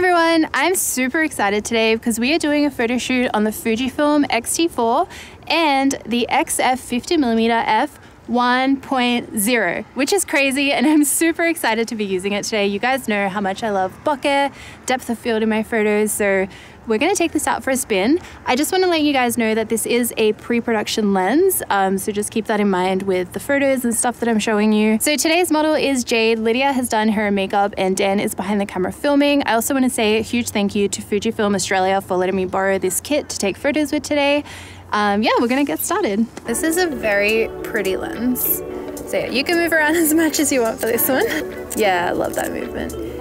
everyone, I'm super excited today because we are doing a photo shoot on the Fujifilm X-T4 and the XF 50mm f 1.0, which is crazy, and I'm super excited to be using it today. You guys know how much I love bokeh, depth of field in my photos, so we're gonna take this out for a spin. I just wanna let you guys know that this is a pre-production lens, um, so just keep that in mind with the photos and stuff that I'm showing you. So today's model is Jayde. Lidija has done her makeup and Dan is behind the camera filming. I also wanna say a huge thank you to Fujifilm Australia for letting me borrow this kit to take photos with today. Um, yeah, we're gonna get started. This is a very pretty lens. So yeah, you can move around as much as you want for this one. yeah, I love that movement.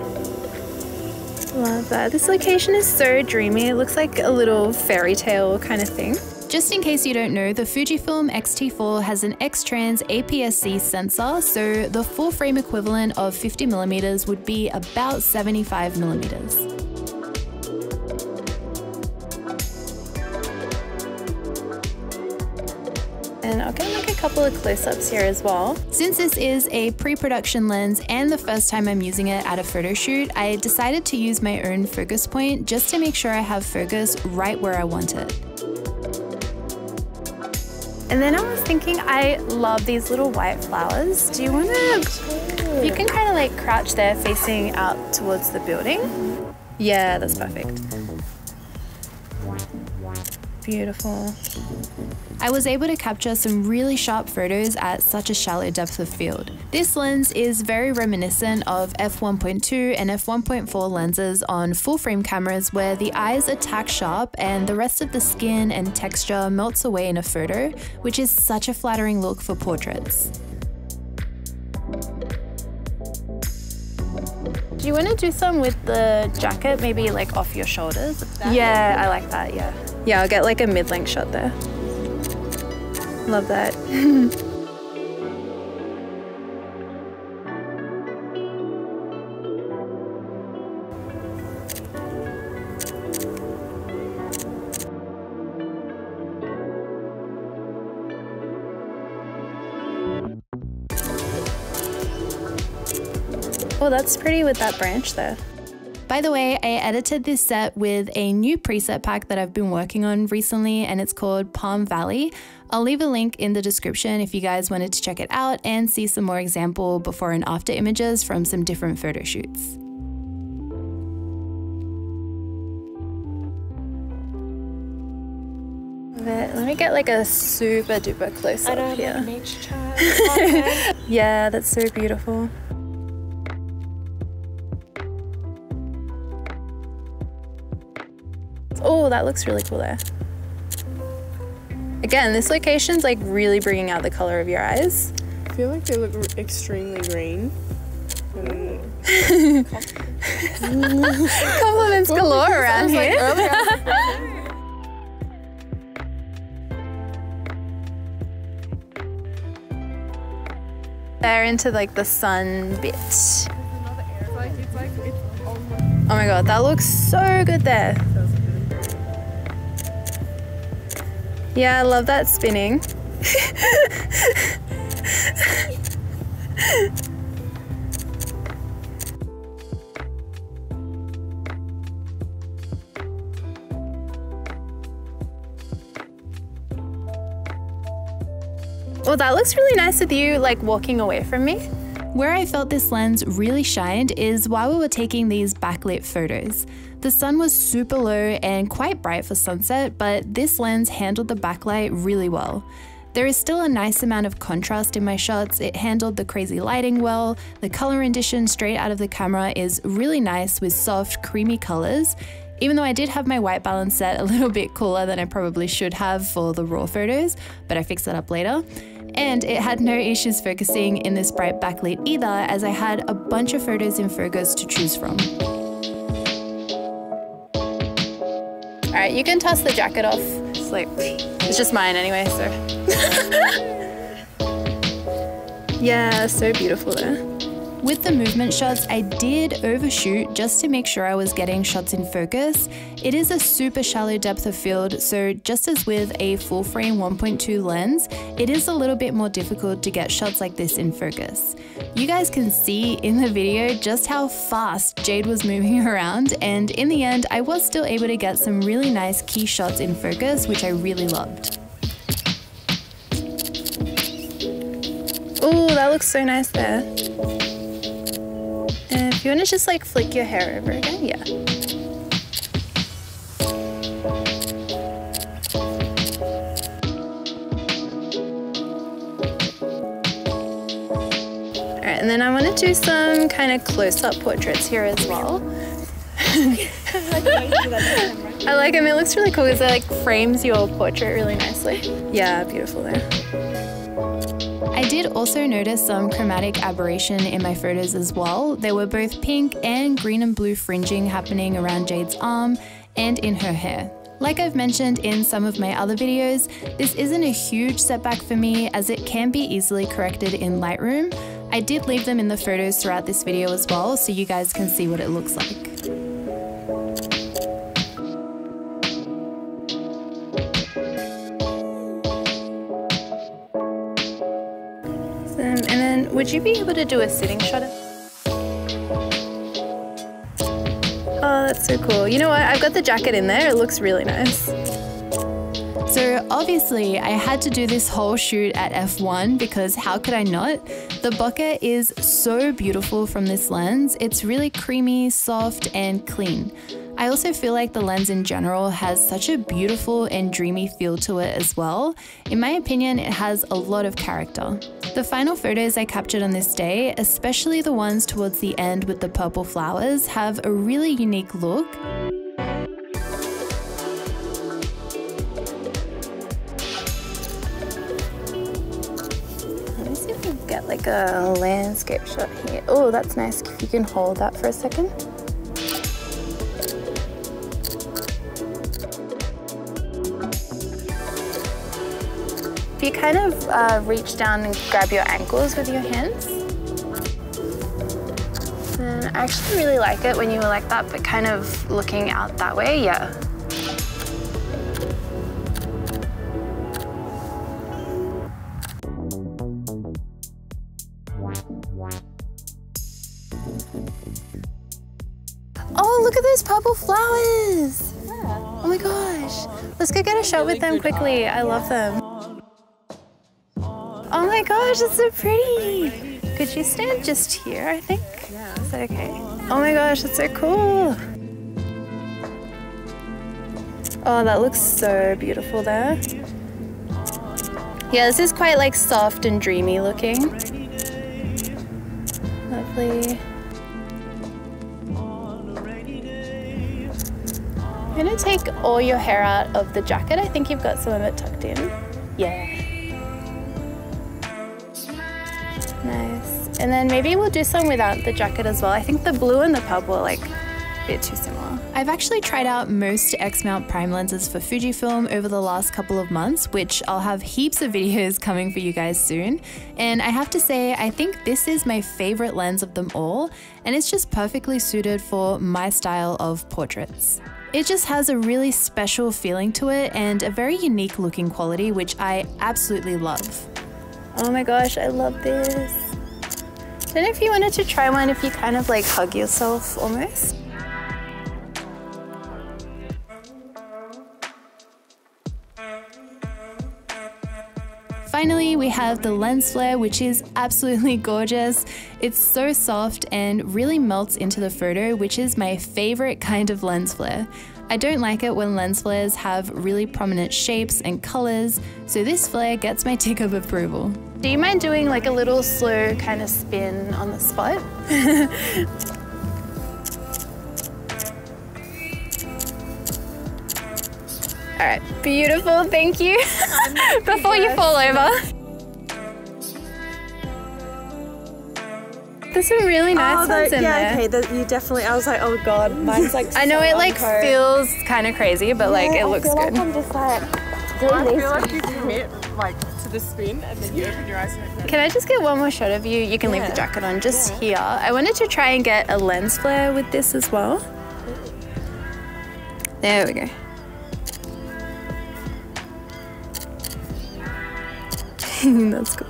Love that. This location is so dreamy. It looks like a little fairy tale kind of thing. Just in case you don't know, the Fujifilm X-T4 has an X-Trans APS-C sensor, so the full frame equivalent of 50mm would be about 75mm. And I'll get like a couple of close-ups here as well. Since this is a pre-production lens and the first time I'm using it at a photo shoot, I decided to use my own focus point just to make sure I have focus right where I want it. And then I was thinking, I love these little white flowers. Do you want to, you can kind of like crouch there facing out towards the building. Yeah, that's perfect. Beautiful. I was able to capture some really sharp photos at such a shallow depth of field. This lens is very reminiscent of f1.2 and f1.4 lenses on full frame cameras where the eyes attack sharp and the rest of the skin and texture melts away in a photo, which is such a flattering look for portraits. Do you want to do some with the jacket, maybe like off your shoulders? Yeah, I like that, yeah. Yeah, I'll get like a mid-length shot there. Love that. oh, that's pretty with that branch there. By the way, I edited this set with a new preset pack that I've been working on recently, and it's called Palm Valley. I'll leave a link in the description if you guys wanted to check it out and see some more example before and after images from some different photo shoots. Let me get like a super duper close up here. yeah, that's so beautiful. Oh, that looks really cool there. Again, this location's like really bringing out the color of your eyes. I feel like they look extremely green. Compliments galore around here. They're into like the sun bit. Oh my god, that looks so good there. Yeah, I love that spinning. well, that looks really nice with you like walking away from me. Where I felt this lens really shined is while we were taking these backlit photos. The sun was super low and quite bright for sunset, but this lens handled the backlight really well. There is still a nice amount of contrast in my shots, it handled the crazy lighting well, the color rendition straight out of the camera is really nice with soft, creamy colors, even though I did have my white balance set a little bit cooler than I probably should have for the raw photos, but I fixed that up later. And it had no issues focusing in this bright backlit either, as I had a bunch of photos in focus to choose from. All right, you can toss the jacket off. It's like, it's just mine anyway, so. yeah, so beautiful there. With the movement shots, I did overshoot just to make sure I was getting shots in focus. It is a super shallow depth of field, so just as with a full frame 1.2 lens, it is a little bit more difficult to get shots like this in focus. You guys can see in the video just how fast Jayde was moving around, and in the end, I was still able to get some really nice key shots in focus, which I really loved. Oh, that looks so nice there. You want to just like flick your hair over again, yeah. Alright, and then I want to do some kind of close-up portraits here as well. I like them, it looks really cool because it like frames your portrait really nicely. Yeah, beautiful there. I did also notice some chromatic aberration in my photos as well. There were both pink and green and blue fringing happening around Jayde's arm and in her hair. Like I've mentioned in some of my other videos, this isn't a huge setback for me as it can be easily corrected in Lightroom. I did leave them in the photos throughout this video as well so you guys can see what it looks like. Would you be able to do a sitting shot? Oh, that's so cool. You know what? I've got the jacket in there. It looks really nice. So obviously I had to do this whole shoot at f1 because how could I not? The bokeh is so beautiful from this lens. It's really creamy, soft and clean. I also feel like the lens in general has such a beautiful and dreamy feel to it as well. In my opinion, it has a lot of character. The final photos I captured on this day, especially the ones towards the end with the purple flowers, have a really unique look. Let me see if we get like a landscape shot here. Oh, that's nice if you can hold that for a second. If you kind of uh, reach down and grab your ankles with your hands. And I actually really like it when you were like that, but kind of looking out that way, yeah. Oh, look at those purple flowers! Oh my gosh. Let's go get a shot with them quickly. I love them. My gosh, it's so pretty. Could you stand just here, I think? Yeah. Is that okay? Oh my gosh, that's so cool. Oh, that looks so beautiful there. Yeah, this is quite like soft and dreamy looking. Lovely. I'm gonna take all your hair out of the jacket. I think you've got some of it tucked in. Yeah. And then maybe we'll do some without the jacket as well. I think the blue and the purple are like a bit too similar. I've actually tried out most X-mount prime lenses for Fujifilm over the last couple of months, which I'll have heaps of videos coming for you guys soon. And I have to say, I think this is my favorite lens of them all, and it's just perfectly suited for my style of portraits. It just has a really special feeling to it and a very unique looking quality, which I absolutely love. Oh my gosh, I love this. Then if you wanted to try one, if you kind of like hug yourself almost. Finally, we have the lens flare, which is absolutely gorgeous. It's so soft and really melts into the photo, which is my favorite kind of lens flare. I don't like it when lens flares have really prominent shapes and colors, so this flare gets my tick of approval. Do you mind doing like a little slow kind of spin on the spot? All right, beautiful, thank you. Before you fall over. There's some really nice oh, ones in yeah, there. okay, the, you definitely, I was like, oh god, mine's like I know so it like feels kind of crazy, but yeah, like it I looks feel good. Like I'm just like, I feel like you commit like to the spin and then you open your eyes and open Can I just get one more shot of you? You can leave the jacket on just here. I wanted to try and get a lens flare with this as well. There we go. That's cool.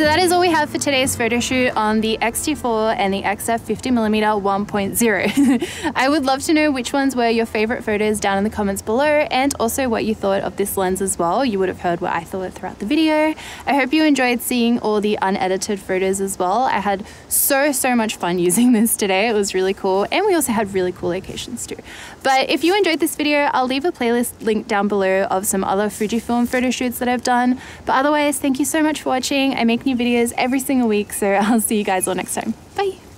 So that is all we have for today's photo shoot on the X-T4 and the XF 50mm 1.0. I would love to know which ones were your favorite photos down in the comments below and also what you thought of this lens as well. You would have heard what I thought throughout the video. I hope you enjoyed seeing all the unedited photos as well. I had so, so much fun using this today. It was really cool. And we also had really cool locations too. But if you enjoyed this video, I'll leave a playlist link down below of some other Fujifilm photo shoots that I've done. But otherwise, thank you so much for watching. I make new videos every single week, so I'll see you guys all next time. Bye.